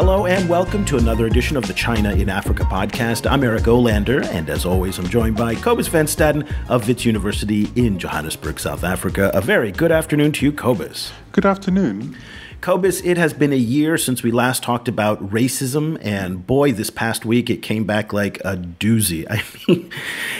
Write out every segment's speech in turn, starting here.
Hello and welcome to another edition of the China in Africa podcast. I'm Eric Olander, and as always, I'm joined by Cobus Van Staden of Wits University in Johannesburg, South Africa. A very good afternoon to you, Cobus. Good afternoon. Cobus, it has been a year since we last talked about racism, and boy, this past week it came back like a doozy. I mean,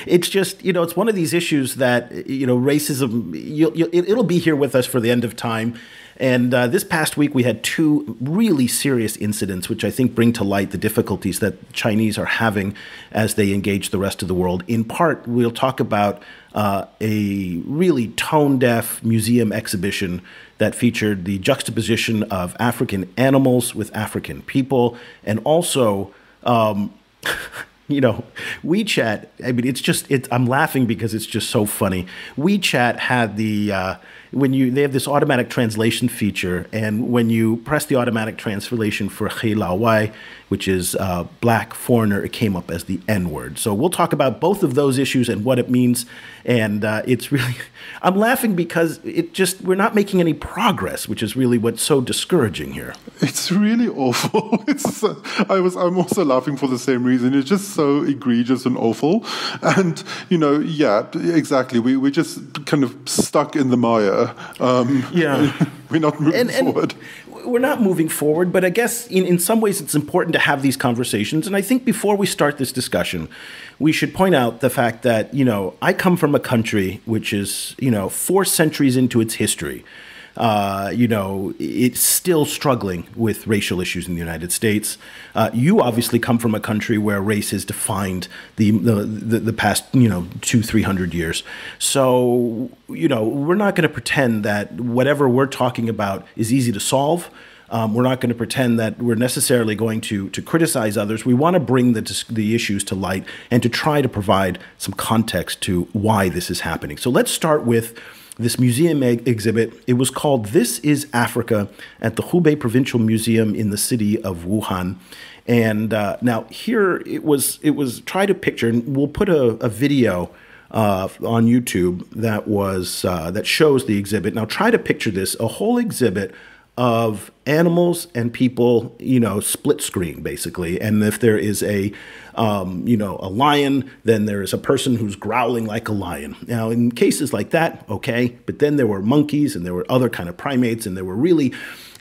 it's just, you know, it's one of these issues that, you know, racism, you'll, you'll, it'll be here with us for the end of time. And uh, this past week, we had two really serious incidents, which I think bring to light the difficulties that Chinese are having as they engage the rest of the world. In part, we'll talk about uh, a really tone deaf museum exhibition that featured the juxtaposition of African animals with African people, and also. Um, you know, WeChat. I mean, it's just. I'm laughing because it's just so funny. WeChat had the uh, when you they have this automatic translation feature, and when you press the automatic translation for Wai, which is uh, black foreigner, it came up as the N word. So we'll talk about both of those issues and what it means. And uh, it's really, I'm laughing because it just we're not making any progress, which is really what's so discouraging here. It's really awful. It's I was I'm also laughing for the same reason. It's just so egregious and awful, and you know, yeah, exactly. We we're just kind of stuck in the mire um, yeah, we're not moving and, and forward. We're not moving forward, but I guess in, in some ways it's important to have these conversations. And I think before we start this discussion, we should point out the fact that, you know, I come from a country which is, you know, four centuries into its history uh, you know, it's still struggling with racial issues in the United States. Uh, you obviously come from a country where race has defined the, the, the, past, you know, two, three hundred years. So, you know, we're not going to pretend that whatever we're talking about is easy to solve. Um, we're not going to pretend that we're necessarily going to to criticize others. We want to bring the the issues to light and to try to provide some context to why this is happening. So let's start with this museum exhibit. It was called This is Africa at the Hubei Provincial Museum in the city of Wuhan. And uh, now here it was, it was try to picture, and we'll put a, a video uh, on YouTube that was uh, that shows the exhibit. Now try to picture this: a whole exhibit of animals and people, you know, split screen basically. And if there is a, um, you know, a lion, then there is a person who's growling like a lion. Now, in cases like that, okay, but then there were monkeys and there were other kind of primates, and there were really,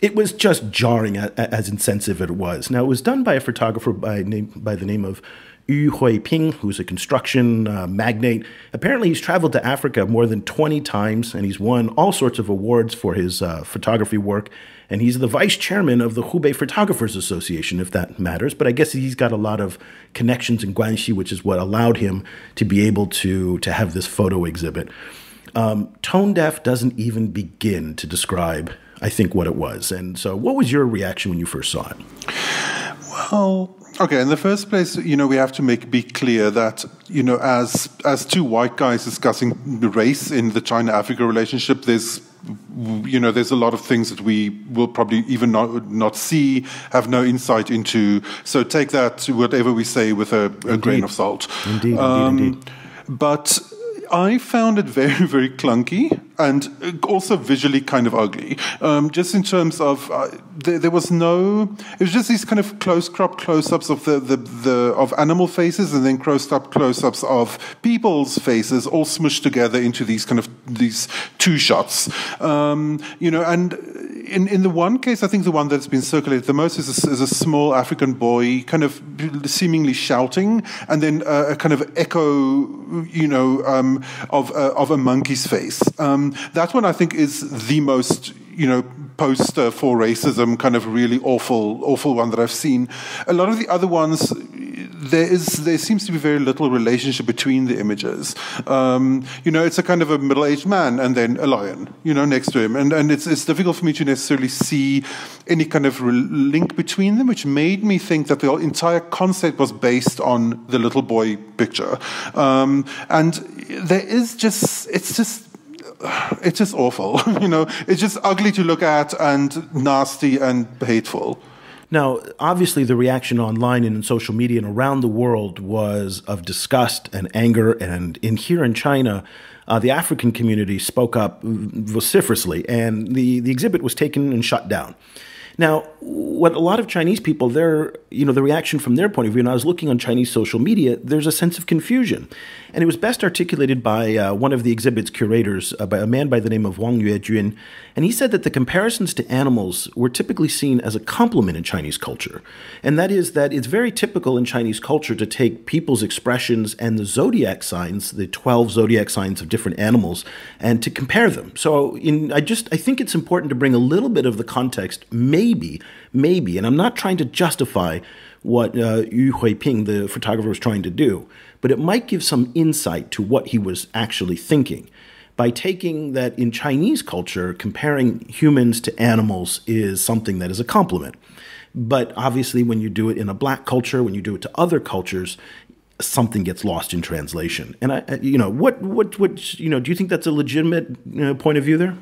it was just jarring as insensitive it was. Now, it was done by a photographer by name by the name of Yu Huiping, who's a construction uh, magnate. Apparently, he's traveled to Africa more than 20 times and he's won all sorts of awards for his uh, photography work. And he's the vice chairman of the Hubei Photographers Association, if that matters. But I guess he's got a lot of connections in Guangxi, which is what allowed him to be able to, to have this photo exhibit. Um, Tone Deaf doesn't even begin to describe, I think, what it was. And so, what was your reaction when you first saw it? Well, Okay, in the first place, you know, we have to make be clear that you know, as as two white guys discussing race in the China-Africa relationship, there's you know, there's a lot of things that we will probably even not not see, have no insight into. So take that whatever we say with a, a grain of salt. Indeed, um, indeed, indeed. But I found it very, very clunky and also visually kind of ugly. Um, just in terms of uh, there, there, was no, it was just these kind of close crop close ups of the, the, the of animal faces and then close up close ups of people's faces all smushed together into these kind of these two shots. Um, you know, and in, in the one case, I think the one that's been circulated the most is a, is a small African boy kind of seemingly shouting and then uh, a kind of echo, you know, um, of, uh, of a monkey's face. Um, that one I think is the most, you know, poster for racism, kind of really awful, awful one that I've seen. A lot of the other ones, there is there seems to be very little relationship between the images. Um, you know, it's a kind of a middle-aged man and then a lion, you know, next to him, and and it's it's difficult for me to necessarily see any kind of link between them, which made me think that the entire concept was based on the little boy picture, um, and there is just it's just it's just awful. you know, it's just ugly to look at and nasty and hateful. Now, obviously, the reaction online and in social media and around the world was of disgust and anger. And in here in China, uh, the African community spoke up vociferously, and the, the exhibit was taken and shut down. Now, what a lot of Chinese people, their you know, the reaction from their point of view, and I was looking on Chinese social media, there's a sense of confusion, and it was best articulated by uh, one of the exhibit's curators, uh, by a man by the name of Wang Yuejun, and he said that the comparisons to animals were typically seen as a compliment in Chinese culture, and that is that it's very typical in Chinese culture to take people's expressions and the zodiac signs, the twelve zodiac signs of different animals, and to compare them. So, in I just I think it's important to bring a little bit of the context, maybe maybe, and I'm not trying to justify what uh, Yu Huiping, the photographer, was trying to do, but it might give some insight to what he was actually thinking. By taking that in Chinese culture, comparing humans to animals is something that is a compliment. But obviously, when you do it in a black culture, when you do it to other cultures, something gets lost in translation. And I, you know, what, what, what, you know, do you think that's a legitimate you know, point of view there?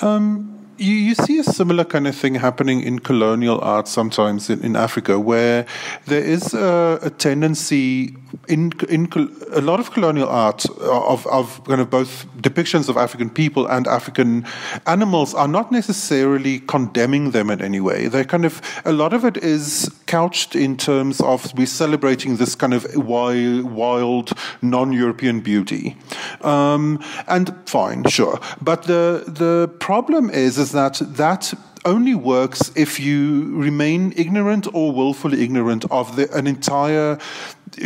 Um, you, you see a similar kind of thing happening in colonial art sometimes in, in Africa, where there is a, a tendency in in a lot of colonial art of of kind of both depictions of African people and African animals are not necessarily condemning them in any way. They kind of a lot of it is couched in terms of we're celebrating this kind of wild, wild non-European beauty, um, and fine, sure. But the the problem is is that that only works if you remain ignorant or willfully ignorant of the, an entire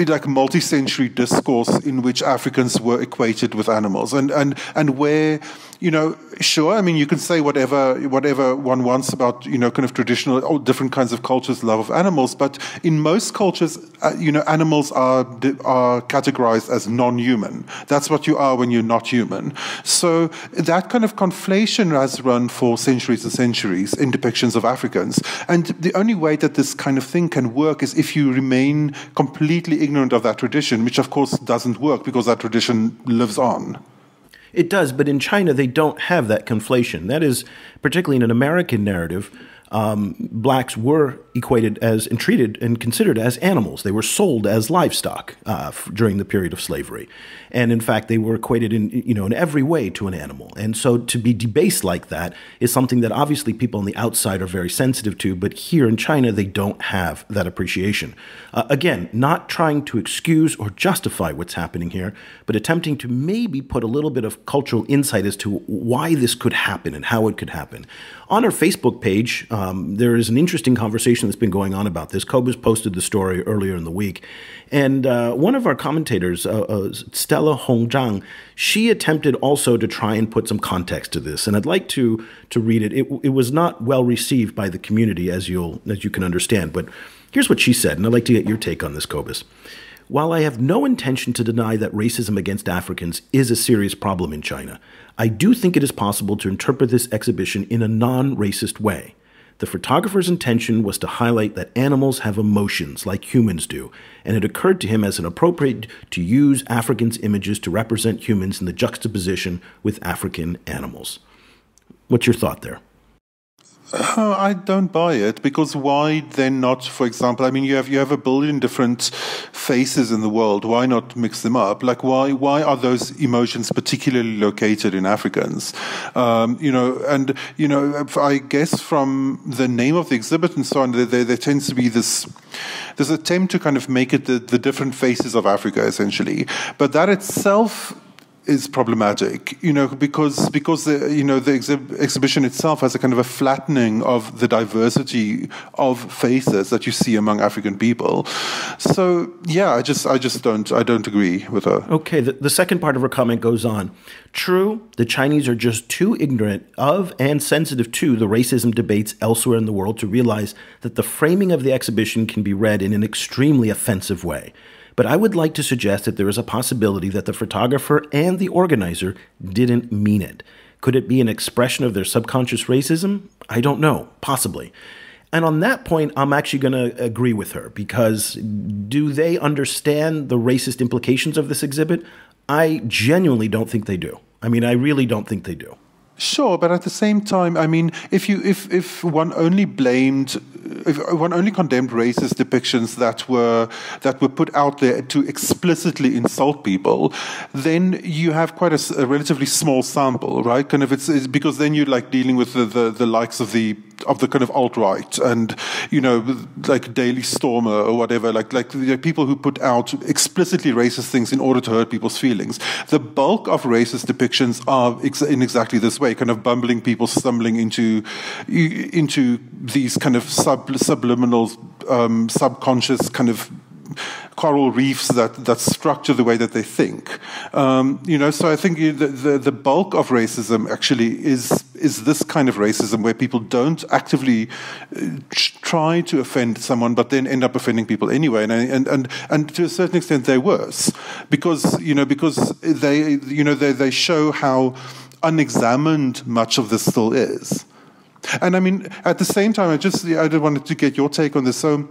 like multi-century discourse in which Africans were equated with animals. And and and where you know, sure. I mean, you can say whatever whatever one wants about you know kind of traditional or different kinds of cultures' love of animals, but in most cultures, uh, you know, animals are are categorized as non-human. That's what you are when you're not human. So that kind of conflation has run for centuries and centuries in depictions of Africans, and the only way that this kind of thing can work is if you remain completely ignorant of that tradition, which of course doesn't work because that tradition lives on. It does, but in China, they don't have that conflation. That is, particularly in an American narrative, um, blacks were equated as and treated and considered as animals. They were sold as livestock uh, f- during the period of slavery, and in fact, they were equated in you know in every way to an animal. And so, to be debased like that is something that obviously people on the outside are very sensitive to. But here in China, they don't have that appreciation. Uh, again, not trying to excuse or justify what's happening here, but attempting to maybe put a little bit of cultural insight as to why this could happen and how it could happen. On our Facebook page. Um, there is an interesting conversation that's been going on about this. Cobus posted the story earlier in the week, and uh, one of our commentators, uh, uh, Stella Hongzhang, she attempted also to try and put some context to this, and I'd like to to read it. It, it was not well received by the community, as you'll as you can understand, but here's what she said, and I'd like to get your take on this, Cobus. While I have no intention to deny that racism against Africans is a serious problem in China, I do think it is possible to interpret this exhibition in a non racist way. The photographer's intention was to highlight that animals have emotions like humans do, and it occurred to him as an appropriate to use Africans' images to represent humans in the juxtaposition with African animals. What's your thought there? Uh, I don't buy it because why then not? For example, I mean, you have you have a billion different faces in the world. Why not mix them up? Like, why why are those emotions particularly located in Africans? Um, you know, and you know, I guess from the name of the exhibit and so on, there, there, tends to be this this attempt to kind of make it the, the different faces of Africa, essentially. But that itself is problematic, you know, because because the you know the exhi- exhibition itself has a kind of a flattening of the diversity of faces that you see among African people. So yeah, I just I just don't I don't agree with her. Okay, the, the second part of her comment goes on. True, the Chinese are just too ignorant of and sensitive to the racism debates elsewhere in the world to realize that the framing of the exhibition can be read in an extremely offensive way. But I would like to suggest that there is a possibility that the photographer and the organizer didn't mean it. Could it be an expression of their subconscious racism? I don't know, possibly. And on that point, I'm actually going to agree with her because do they understand the racist implications of this exhibit? I genuinely don't think they do. I mean, I really don't think they do. Sure, but at the same time, I mean, if you if if one only blamed, one only condemned racist depictions that were that were put out there to explicitly insult people, then you have quite a, a relatively small sample, right? Kind of it's, it's, because then you're like dealing with the, the, the likes of the of the kind of alt right and you know like Daily Stormer or whatever, like like the people who put out explicitly racist things in order to hurt people's feelings. The bulk of racist depictions are ex- in exactly this way, kind of bumbling people stumbling into into these kind of sub, subliminal, um, subconscious kind of coral reefs that, that structure the way that they think. Um, you know, so I think the, the, the, bulk of racism actually is is this kind of racism where people don't actively uh, try to offend someone, but then end up offending people anyway, and and and, and to a certain extent they're worse because you know because they you know they they show how unexamined much of this still is. And I mean, at the same time, I just I wanted to get your take on this. So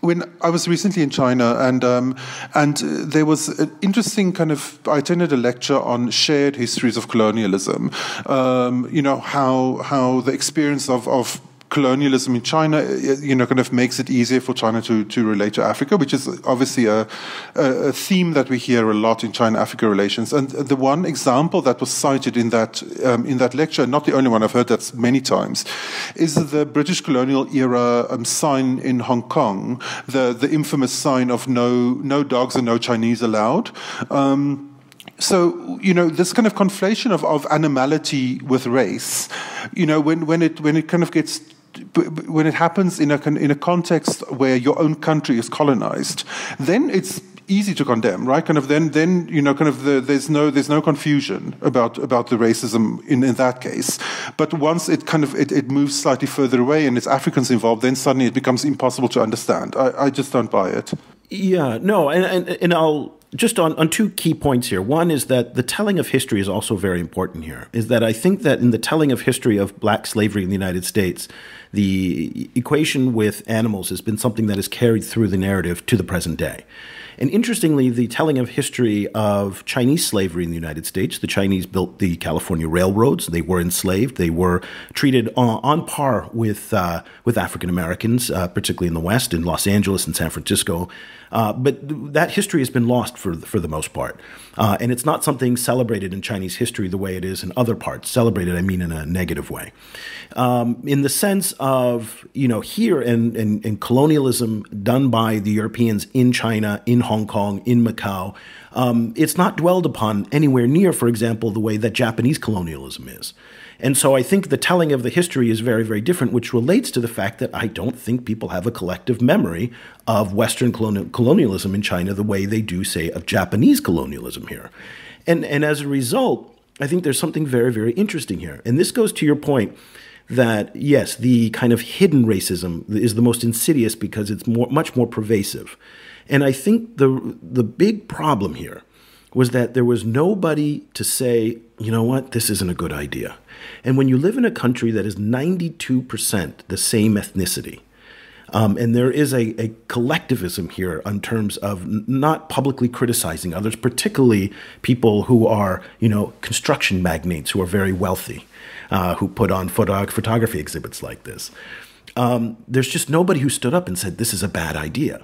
when I was recently in China, and um, and there was an interesting kind of. I attended a lecture on shared histories of colonialism. Um, you know how how the experience of of colonialism in China, you know, kind of makes it easier for China to, to relate to Africa, which is obviously a, a theme that we hear a lot in China-Africa relations. And the one example that was cited in that um, in that lecture, not the only one I've heard that many times, is the British colonial era um, sign in Hong Kong, the the infamous sign of no no dogs and no Chinese allowed. Um, so you know this kind of conflation of, of animality with race you know when, when it when it kind of gets when it happens in a in a context where your own country is colonized, then it's easy to condemn, right? Kind of then, then you know, kind of the, there's no there's no confusion about about the racism in, in that case. But once it kind of it, it moves slightly further away and it's Africans involved, then suddenly it becomes impossible to understand. I, I just don't buy it. Yeah, no, and and, and I'll just on, on two key points here. One is that the telling of history is also very important here. Is that I think that in the telling of history of black slavery in the United States, the equation with animals has been something that has carried through the narrative to the present day. And interestingly, the telling of history of Chinese slavery in the United States, the Chinese built the California railroads. They were enslaved. They were treated on, on par with uh, with African Americans, uh, particularly in the West, in Los Angeles and San Francisco. Uh, but that history has been lost for for the most part, uh, and it's not something celebrated in Chinese history the way it is in other parts. Celebrated, I mean, in a negative way, um, in the sense of you know here and and, and colonialism done by the Europeans in China, in Hong Kong, in Macau. Um, it's not dwelled upon anywhere near, for example, the way that Japanese colonialism is. And so I think the telling of the history is very, very different, which relates to the fact that I don't think people have a collective memory of Western colonialism in China the way they do, say, of Japanese colonialism here. And, and as a result, I think there's something very, very interesting here. And this goes to your point that, yes, the kind of hidden racism is the most insidious because it's more, much more pervasive. And I think the, the big problem here was that there was nobody to say, you know what, this isn't a good idea. And when you live in a country that is 92% the same ethnicity, um, and there is a, a, collectivism here in terms of not publicly criticizing others, particularly people who are, you know, construction magnates who are very wealthy, uh, who put on photo- photography exhibits like this. Um, there's just nobody who stood up and said, this is a bad idea.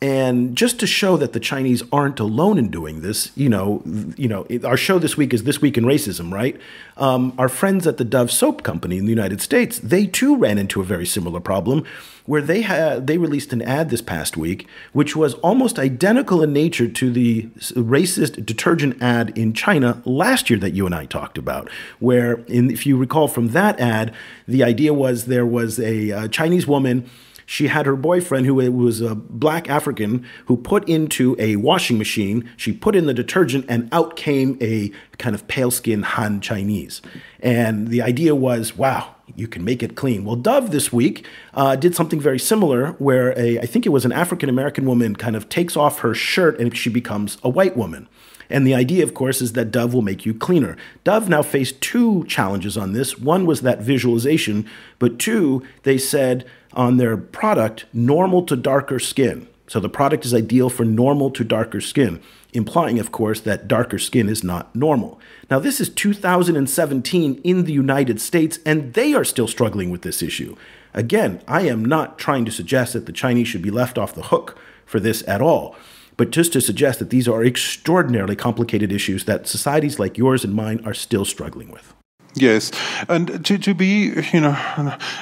And just to show that the Chinese aren't alone in doing this, you know, you know, our show this week is This Week in Racism, right? Um, our friends at the Dove Soap Company in the United States, they too ran into a very similar problem, where they had they released an ad this past week, which was almost identical in nature to the racist detergent ad in China last year that you and I talked about. Where, in, if you recall from that ad, the idea was there was a, a Chinese woman she had her boyfriend, who was a black African, who put into a washing machine. She put in the detergent, and out came a kind of pale skinned Han Chinese. And the idea was, wow, you can make it clean. Well, Dove this week uh, did something very similar, where a I think it was an African American woman kind of takes off her shirt and she becomes a white woman. And the idea, of course, is that Dove will make you cleaner. Dove now faced two challenges on this. One was that visualization, but two, they said on their product normal to darker skin. So the product is ideal for normal to darker skin, implying, of course, that darker skin is not normal. Now, this is 2017 in the United States, and they are still struggling with this issue. Again, I am not trying to suggest that the Chinese should be left off the hook for this at all, but just to suggest that these are extraordinarily complicated issues that societies like yours and mine are still struggling with. Yes, and to, to be, you know,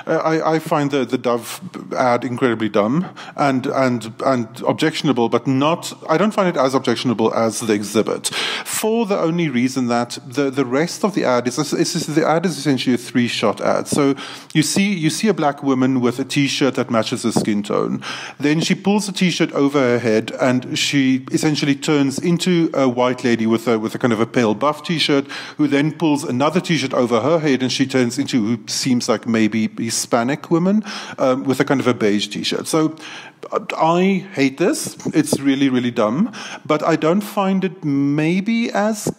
I, I find the, the Dove ad incredibly dumb and, and, and objectionable, but not, I don't find it as objectionable as the exhibit for the only reason that the, the rest of the ad is, is, the ad is essentially a three shot ad. So you see, you see a black woman with a t shirt that matches her skin tone. Then she pulls the t shirt over her head and she essentially turns into a white lady with a, with a kind of a pale buff t shirt who then pulls another t shirt over her head and she turns into who seems like maybe Hispanic woman um, with a kind of a beige t-shirt. So I hate this. It's really, really dumb. But I don't find it maybe as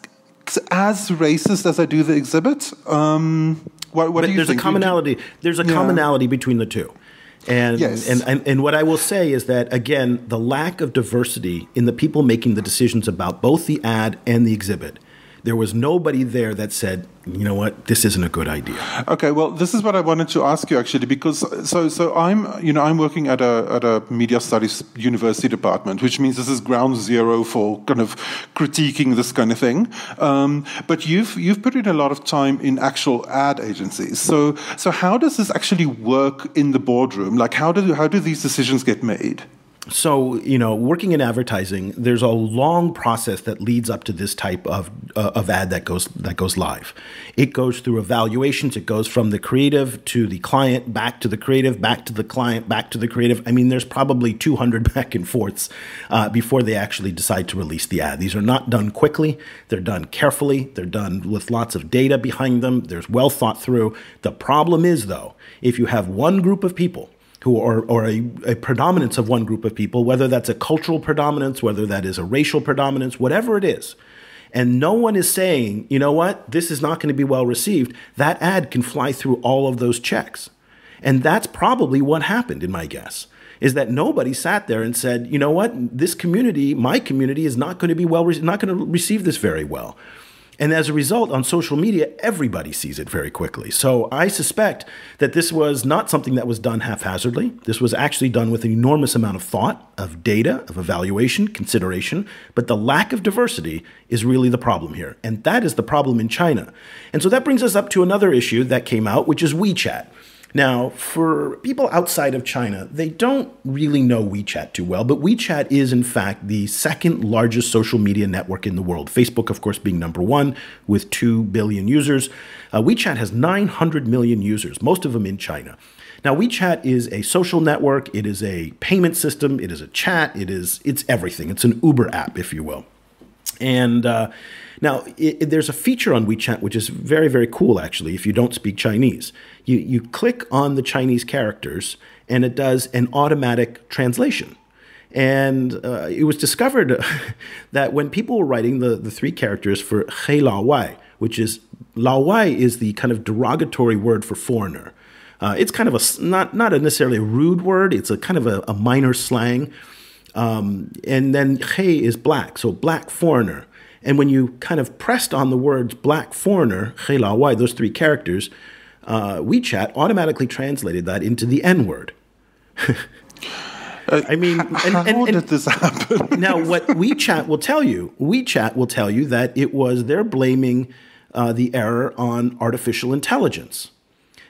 as racist as I do the exhibit. Um, what, what do you there's think? a commonality. There's a yeah. commonality between the two. And, yes. and, and, and what I will say is that, again, the lack of diversity in the people making the decisions about both the ad and the exhibit there was nobody there that said, you know what, this isn't a good idea. Okay, well, this is what I wanted to ask you actually, because so so I'm you know I'm working at a at a media studies university department, which means this is ground zero for kind of critiquing this kind of thing. Um, but you've you've put in a lot of time in actual ad agencies. So so how does this actually work in the boardroom? Like how do how do these decisions get made? So you know working in advertising there's a long process that leads up to this type of uh, of ad that goes that goes live. It goes through evaluations. It goes from the creative to the client back to the creative back to the client back to the creative. I mean there's probably 200 back and forths uh, before they actually decide to release the ad. These are not done quickly. They're done carefully. They're done with lots of data behind them. There's well thought through. The problem is though if you have one group of people who or, or a, a, predominance of one group of people, whether that's a cultural predominance, whether that is a racial predominance, whatever it is, and no one is saying, you know what, this is not going to be well received, that ad can fly through all of those checks. And that's probably what happened, in my guess, is that nobody sat there and said, you know what, this community, my community, is not going to be well, not going to receive this very well. And as a result, on social media, everybody sees it very quickly. So I suspect that this was not something that was done haphazardly. This was actually done with an enormous amount of thought, of data, of evaluation, consideration. But the lack of diversity is really the problem here. And that is the problem in China. And so that brings us up to another issue that came out, which is WeChat. Now, for people outside of China, they don't really know WeChat too well, but WeChat is, in fact, the second largest social media network in the world. Facebook, of course, being number one with 2 billion users. Uh, WeChat has 900 million users, most of them in China. Now, WeChat is a social network, it is a payment system, it is a chat, it is it's everything. It's an Uber app, if you will. And uh, now, it, it, there's a feature on WeChat which is very, very cool, actually, if you don't speak Chinese. You, you click on the Chinese characters, and it does an automatic translation. And uh, it was discovered that when people were writing the, the three characters for Hei Lao Wai, which is Lao Wai is the kind of derogatory word for foreigner. Uh, it's kind of a not not a necessarily a rude word. It's a kind of a, a minor slang. Um, and then He is black, so black foreigner. And when you kind of pressed on the words black foreigner, Hei Lao Wai, those three characters, uh, WeChat automatically translated that into the N word. I mean, and, how and, and, did this happen? now, what WeChat will tell you, WeChat will tell you that it was they're blaming uh, the error on artificial intelligence.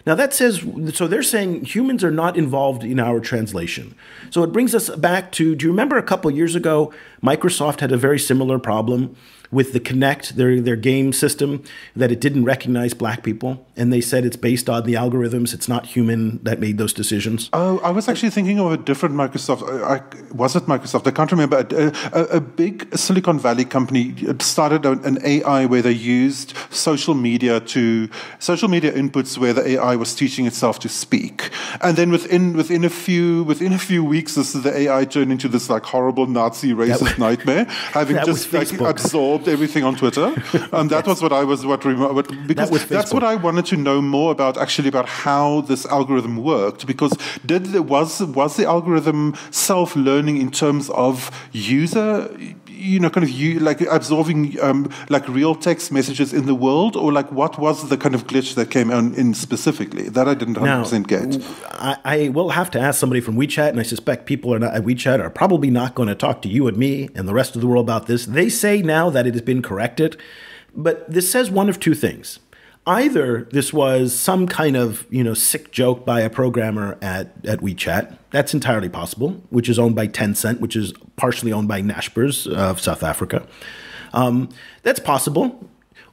Now that says so they're saying humans are not involved in our translation. So it brings us back to do you remember a couple years ago Microsoft had a very similar problem with the Kinect, their their game system, that it didn't recognize black people, and they said it's based on the algorithms. It's not human that made those decisions. Oh, I was actually thinking of a different Microsoft. Uh, I, was it Microsoft? I can't remember. A, a, a big Silicon Valley company uh, started an AI where they used social media to social media inputs where the AI was teaching itself to speak, and then within within a few within a few weeks, this the AI turned into this like horrible Nazi racist was, nightmare, having just like absorbed absorbed everything on Twitter. Um, that yes. was what I was what, what because that that's what I wanted to know more about actually about how this algorithm worked because did was was the algorithm self learning in terms of user you know, kind of you like absorbing um, like real text messages in the world, or like what was the kind of glitch that came on in specifically that I didn't 100% get? I, I, will have to ask somebody from WeChat, and I suspect people are not, at WeChat are probably not going to talk to you and me and the rest of the world about this. They say now that it has been corrected, but this says one of two things. Either this was some kind of you know sick joke by a programmer at, at WeChat. That's entirely possible, which is owned by Tencent, which is partially owned by Naspers of South Africa. Um, that's possible.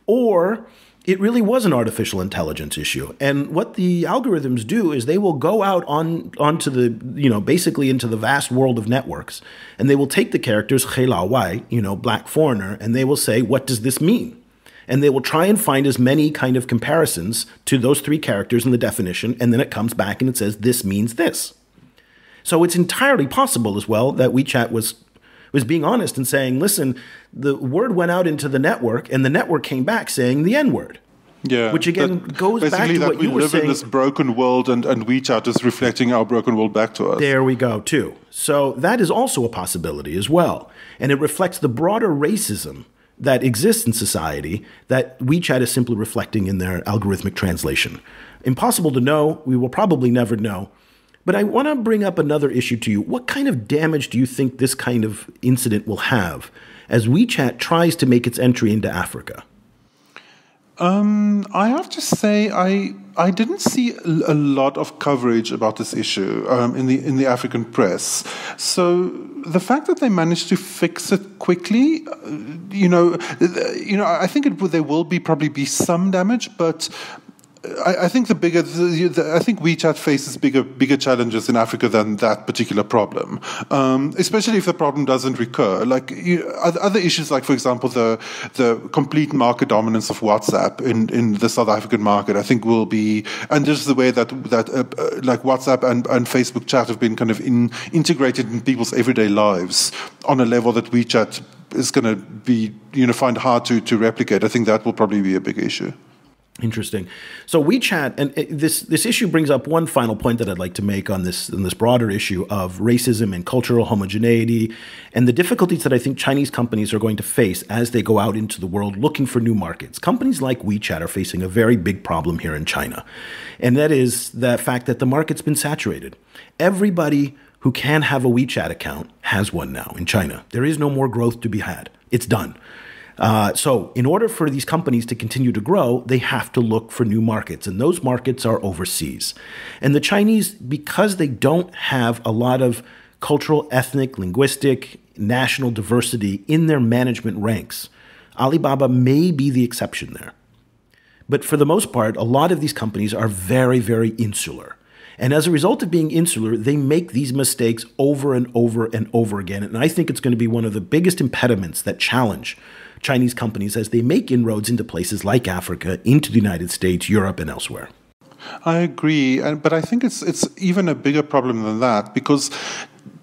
Or it really was an artificial intelligence issue. And what the algorithms do is they will go out on onto the, you know, basically into the vast world of networks, and they will take the characters Wai, you know, black foreigner, and they will say, what does this mean? And they will try and find as many kind of comparisons to those three characters in the definition, and then it comes back and it says, this means this. So it's entirely possible as well that WeChat was was being honest and saying, listen, the word went out into the network, and the network came back saying the N word. Yeah, which again goes back to what we you were live saying. in this broken world, and, and WeChat is reflecting our broken world back to us. There we go, too. So that is also a possibility as well, and it reflects the broader racism that exists in society that WeChat is simply reflecting in their algorithmic translation. Impossible to know. We will probably never know. But I want to bring up another issue to you. What kind of damage do you think this kind of incident will have as WeChat tries to make its entry into Africa? Um, I have to say, I I didn't see a lot of coverage about this issue um, in the in the African press. So the fact that they managed to fix it quickly, uh, you know, you know, I think it, there will be probably be some damage, but I, I, think the bigger, I think WeChat faces bigger, bigger challenges in Africa than that particular problem. Um, especially if the problem doesn't recur. Like you, other issues, like for example, the the complete market dominance of WhatsApp in, in the South African market, I think will be, and just the way that that uh, uh, like WhatsApp and, and Facebook chat have been kind of in, integrated in people's everyday lives on a level that WeChat is going to be, you know, find hard to to replicate. I think that will probably be a big issue. Interesting. So WeChat, and this this issue brings up one final point that I'd like to make on this on this broader issue of racism and cultural homogeneity, and the difficulties that I think Chinese companies are going to face as they go out into the world looking for new markets. Companies like WeChat are facing a very big problem here in China, and that is the fact that the market's been saturated. Everybody who can have a WeChat account has one now in China. There is no more growth to be had. It's done. Uh, so, in order for these companies to continue to grow, they have to look for new markets, and those markets are overseas. And the Chinese, because they don't have a lot of cultural, ethnic, linguistic, national diversity in their management ranks, Alibaba may be the exception there. But for the most part, a lot of these companies are very, very insular. And as a result of being insular, they make these mistakes over and over and over again. And I think it's going to be one of the biggest impediments that challenge Chinese companies as they make inroads into places like Africa, into the United States, Europe, and elsewhere. I agree, but I think it's it's even a bigger problem than that because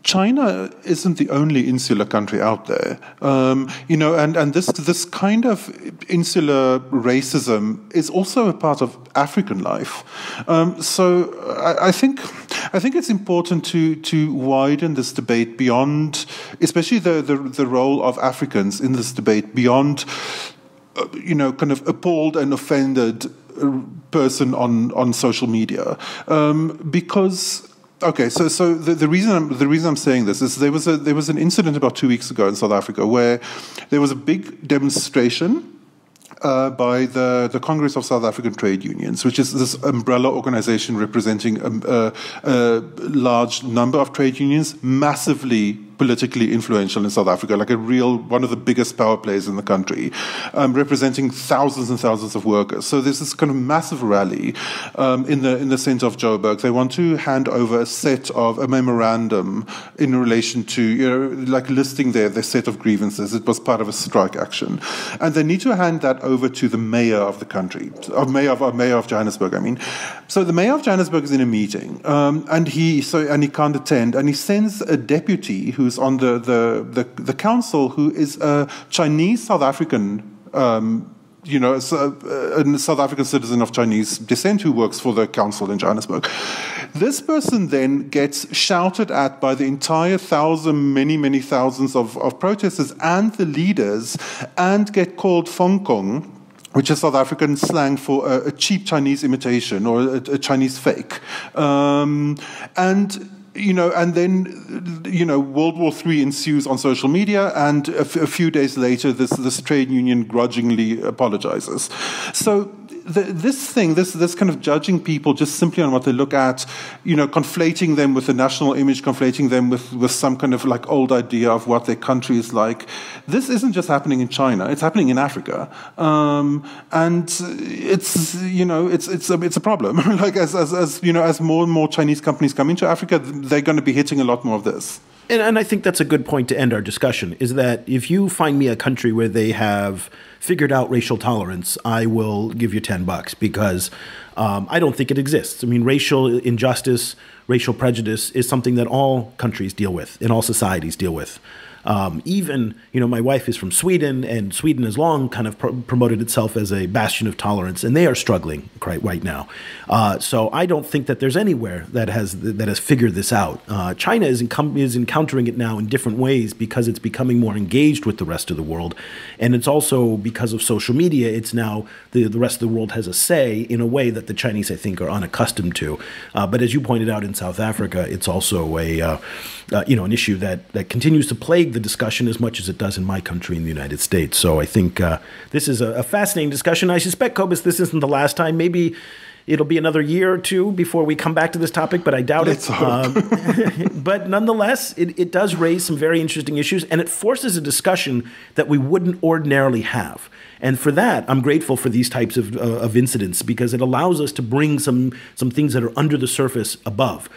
China isn't the only insular country out there, um, you know, and, and this this kind of insular racism is also a part of African life. Um, so I, I, think I think it's important to to widen this debate beyond, especially the the, the role of Africans in this debate beyond, uh, you know, kind of appalled and offended uh, person on on social media, um, because Okay, so so the, the reason I'm, the reason I'm saying this is there was a there was an incident about two weeks ago in South Africa where there was a big demonstration uh, by the, the Congress of South African Trade Unions, which is this umbrella organization representing a, a, a large number of trade unions, massively politically influential in South Africa, like a real one of the biggest power players in the country, um, representing thousands and thousands of workers. So there's this kind of massive rally um, in the in the center of Joburg. They want to hand over a set of a memorandum in relation to you know like listing their their set of grievances. It was part of a strike action, and they need to hand that over to the mayor of the country, of mayor of mayor of Johannesburg. I mean, so the mayor of Johannesburg is in a meeting, um, and he so and he can't attend, and he sends a deputy who who's on the, the, the, the council, who is a Chinese South African. Um, you know, a, a South African citizen of Chinese descent who works for the council in Johannesburg. This person then gets shouted at by the entire thousand, many, many thousands of, of protesters and the leaders, and get called Fong Kong which is South African slang for a, a cheap Chinese imitation or a, a Chinese fake. Um, and you know, and then you know, World War III ensues on social media, and a few days later, this this trade union grudgingly apologizes. So the, this thing, this this kind of judging people just simply on what they look at, you know, conflating them with the national image, conflating them with with some kind of like old idea of what their country is like. This isn't just happening in China; it's happening in Africa, um, and it's you know it's it's a, it's a problem. like as, as as you know, as more and more Chinese companies come into Africa, they're going to be hitting a lot more of this. And, and I think that's a good point to end our discussion. Is that if you find me a country where they have figured out racial tolerance, I will give you 10 bucks because um, I don't think it exists. I mean, racial injustice, racial prejudice is something that all countries deal with and all societies deal with. Um, even, you know, my wife is from Sweden, and Sweden has long kind of promoted itself as a bastion of tolerance, and they are struggling right, right now. Uh, so I don't think that there's anywhere that has that has figured this out. Uh, China is, is encountering it now in different ways because it's becoming more engaged with the rest of the world, and it's also because of social media. It's now the the rest of the world has a say in a way that the Chinese, I think, are unaccustomed to. Uh, but as you pointed out in South Africa, it's also a uh, uh, you know an issue that that continues to plague the discussion as much as it does in my country in the United States. So I think uh, this is a, a, fascinating discussion. I suspect, Cobus, this isn't the last time. Maybe it'll be another year or two before we come back to this topic, but I doubt Let's it. Um, but nonetheless, it, it does raise some very interesting issues, and it forces a discussion that we wouldn't ordinarily have. And for that, I'm grateful for these types of, uh, of incidents because it allows us to bring some some things that are under the surface above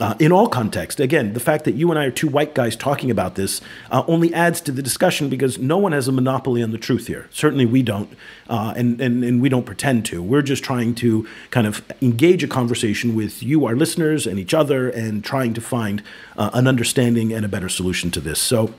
uh, in all context. Again, the fact that you and I are two white guys talking about this uh, only adds to the discussion because no one has a monopoly on the truth here. Certainly, we don't, uh, and, and and we don't pretend to. We're just trying to kind of engage a conversation with you, our listeners, and each other, and trying to find uh, an understanding and a better solution to this. So.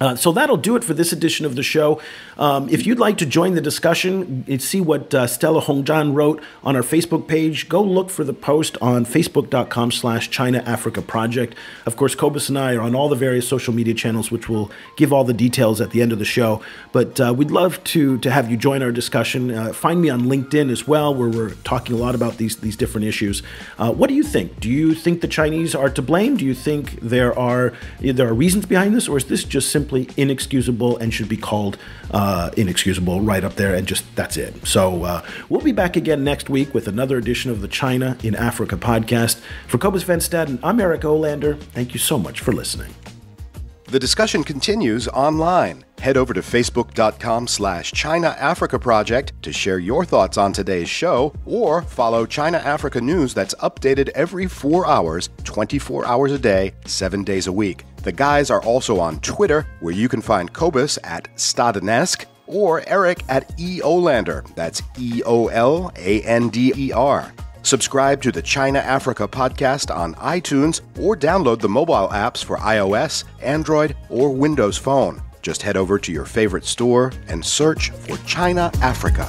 Uh, so that'll do it for this edition of the show. Um, if you'd like to join the discussion, and see what uh, Stella Hongzhan wrote on our Facebook page, go look for the post on facebook.com slash China Africa Project. Of course, Cobus and I are on all the various social media channels, which will give all the details at the end of the show. But uh, we'd love to, to have you join our discussion. Uh, find me on LinkedIn as well, where we're talking a lot about these, these different issues. Uh, what do you think? Do you think the Chinese are to blame? Do you think there are, there are reasons behind this, or is this just simply simply inexcusable and should be called uh, inexcusable right up there, and just that's it. So uh, we'll be back again next week with another edition of the China in Africa podcast. For Cobus Van Staden, I'm Eric Olander. Thank you so much for listening. The discussion continues online. Head over to facebook.com slash China Africa Project to share your thoughts on today's show or follow China Africa News that's updated every four hours, 24 hours a day, seven days a week. The guys are also on Twitter, where you can find Cobus at Stadenesque or Eric at E. Olander. That's E O L A N D E R. Subscribe to the China Africa podcast on iTunes or download the mobile apps for iOS, Android, or Windows Phone. Just head over to your favorite store and search for China Africa.